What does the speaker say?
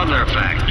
other factor.